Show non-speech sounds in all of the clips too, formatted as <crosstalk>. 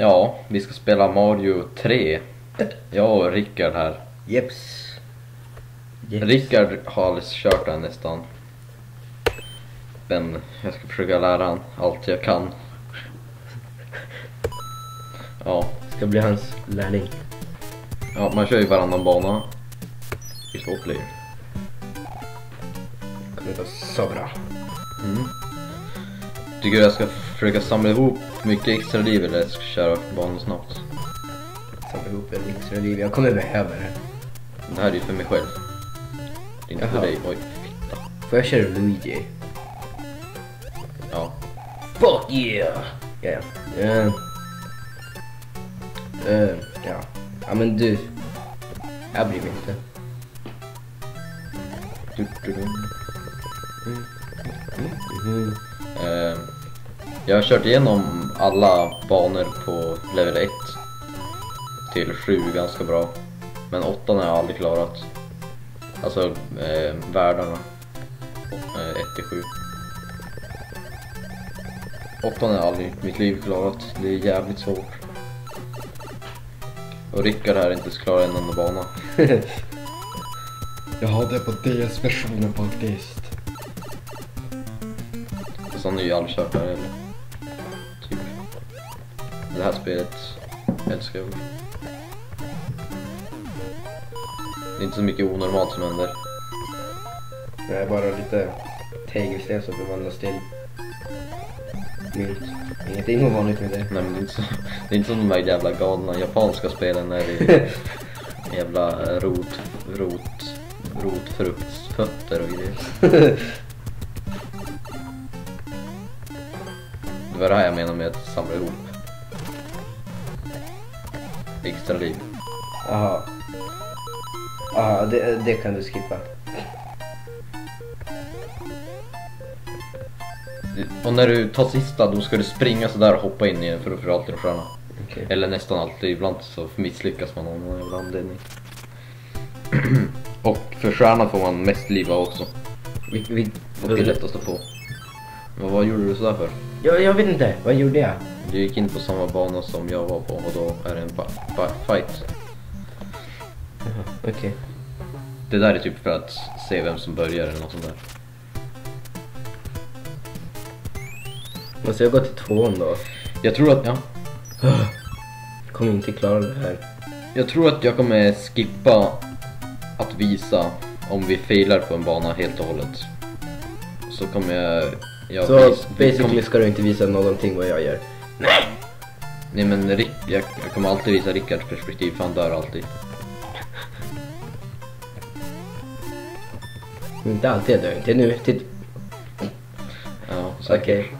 Ja, vi ska spela Mario 3. Jag och Rickard här. Jeps. Jeps. Rickard har kört den nästan. Men jag ska försöka lära han allt jag kan. Ja, Ska bli hans lärling. ja man kör ju varannan bana i två player. Kommer gå så bra. Mm. Tycker du jag ska försöka samla ihop mycket extra liv eller ska jag köra banan snabbt? Samla ihop ett extra liv. Jag kommer behöva det. Det här är ju för mig själv. Det är inte för dig. Oj, fitta. Får jag köra Luigi? Ja. Fuck yeah! Ja, ja. Eh. Eh, ja. Ja men du. Jag bryr mig inte. Du, du, du. Mhm. Eh, jag har kört igenom alla banor på level 1 till 7 ganska bra. Men 8 har jag aldrig klarat. Alltså eh, världarna. Eh, 1 till 7. 8 har jag aldrig mitt liv klarat. Det är jävligt svårt. Och Rickard här har inte ens klarat en enda bana. <laughs> Jag har det på DS-versionen faktiskt. Fast han har ju aldrig kört här heller. Det här spelet älskar jag. Det är inte så mycket onormalt som händer. Det är bara lite tegelsten som förvandlas till mynt. Ingenting ovanligt med det. Nej men det är inte, så, det är inte som de här jävla galna japanska spelen när det är <laughs> jävla rot, rot, rotfruktsfötter och grejer. <laughs> Det var det här jag menar med att samla ihop. Extra liv. Jaha. Ja, det, det kan du skippa. Och när du tar sista då ska du springa sådär och hoppa in i den för att få alltid en stjärna. Okej. Eller nästan alltid, ibland så misslyckas man av någon jävla anledning. och för stjärna får man mest liv av också. Vi, vi, Och det är lättast att få. Men vad gjorde du sådär för? jag, jag vet inte, vad gjorde jag? Du gick in på samma bana som jag var på och då är det en fi- fi- fight. Jaha, Okej. Det där är typ för att se vem som börjar eller något sånt där. Måste jag gå till tvåan då? Jag tror att, ja. Kommer inte klara det här. Jag tror att jag kommer skippa att visa om vi failar på en bana helt och hållet. Så kommer jag... jag Så vis- basically kommer- ska du inte visa någonting vad jag gör. Nej men Rick, jag, jag kommer alltid visa Rickards perspektiv för han dör alltid. Inte alltid jag dör, inte nu. Titt. Ja, säkert. Okej.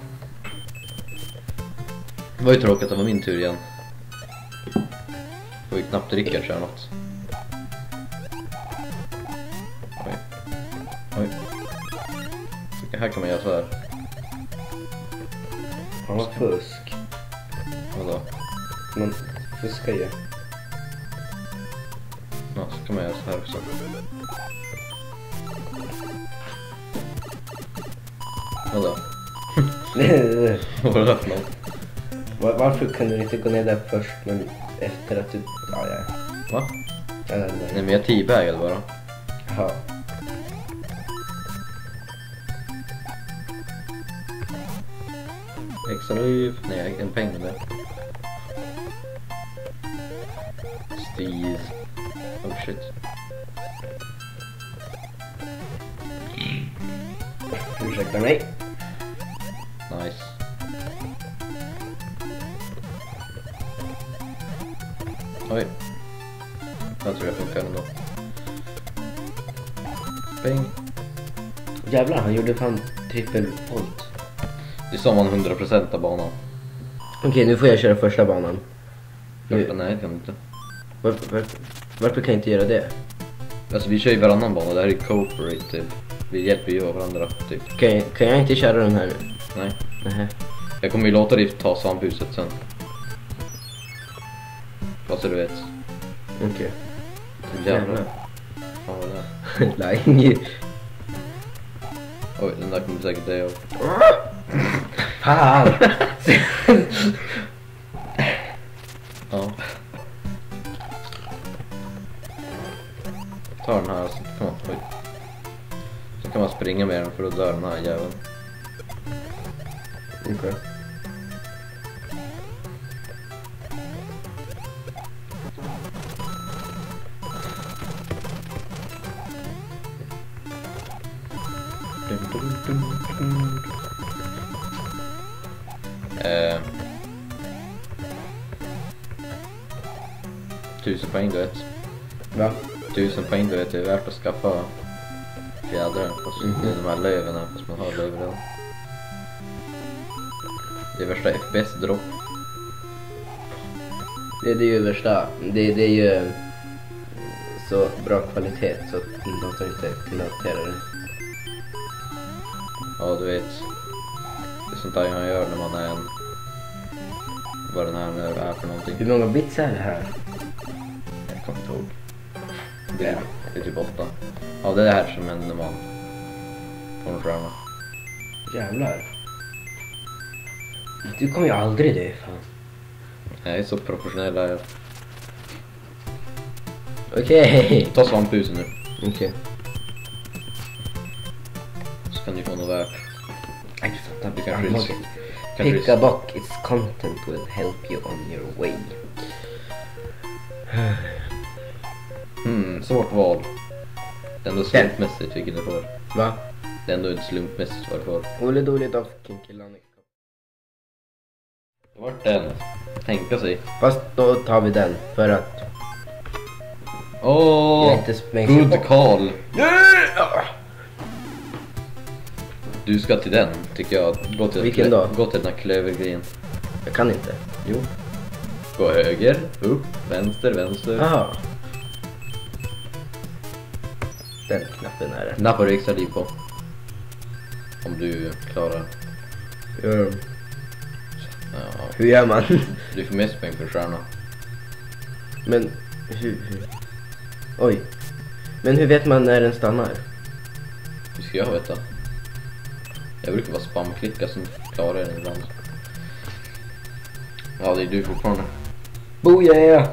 Det var ju tråkigt att det var min tur igen. Var ju knappt Rickard köra något. Oj. Oj. Här kan man göra så här. Han var fusk. Vadå? Man fuskar ju. Ja, så kan man göra så här också. Vadå? Vad var det för något? Var- Varför kunde du inte gå ner där först men efter att du... Ja, ja. Va? ja nej. Nej men jag teabagade bara. Jaha. Extra liv. Nej, en peng där. Steve. Oh shit. Ursäkta mig. Nice. Oj. Jag tror jag funkar ändå. Peng. Jävlar, han gjorde fan trippelvolt. Det sa man 100% av banan. Okej, nu får jag köra första banan. Första, nej kan du inte. Varför, varför, varför kan jag inte göra det? Alltså vi kör ju varannan bana, det här är cooperative. Vi hjälper ju varandra typ. Kan jag, kan jag inte köra den här nu? Nej. Nähä. Jag kommer ju låta dig ta svamphuset sen. Bara så du vet. Okej. Jävlar. Fan vad det <laughs> är. Lying. Oj, den där kommer säkert dö av. <laughs> Fan! <laughs> Ta den här så kan man... Oj. Så kan man springa med den för då dör den här jäveln. Okej. Dun. Eh. Tusen poäng du vet. Va? Tusen poäng du vet, det är värt att skaffa fjädrar fast Mhm. det är de här löven fast man har löv redan. Det är värsta FPS-dropp. Det, det är ju värsta. Det, det är ju så bra kvalitet så att datorn inte kan hantera det. Ja du vet. Det är sånt där man gör när man är en... Vad den här nu är för någonting. Hur många bits är det här? Jag kommer inte ihåg. Det är, typ åtta. Ja det är det här som händer när man får en stjärna. Jävlar. Du kommer ju aldrig dö fan. Är så professionell är jag. Okej. Ta svamphuset nu. Okej. Så kan du få något värt. Du fattar. Du kanske kanske Pick a book, its content will help you on your way. <sighs> <sighs> Hmm, svårt val. Det är ändå slumpmässigt vilken du får. Va? Det är ändå inte slumpmässigt vad du får. Olle dåligt av Kinkilani. Vart den? Tänka sig. Fast då tar vi den för att Åh! smängd. Good call! Du ska till den, tycker jag. Gå till Vilken då? Gå till den här klövergrejen. Jag kan inte. Jo. Gå höger, upp, vänster, vänster. Aha. Den knappen är det. Nappar du extra liv på. Om du klarar. Gör- Ja, Hur gör man? <laughs> du får mest poäng per stjärna. Men hur, hur? Oj. Men hur vet man när den stannar? Hur ska jag veta? Jag brukar bara spamklicka som klarar den ibland. Ja, det är du fortfarande. Boja!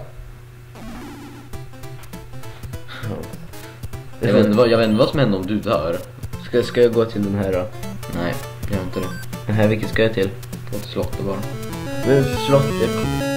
Jag vet, inte vad, jag vet inte vad som händer om du dör. Ska, ska jag gå till den här då? Nej, gör inte det. Den här, vilken ska jag till? Gå till slottet bara. Men slottet.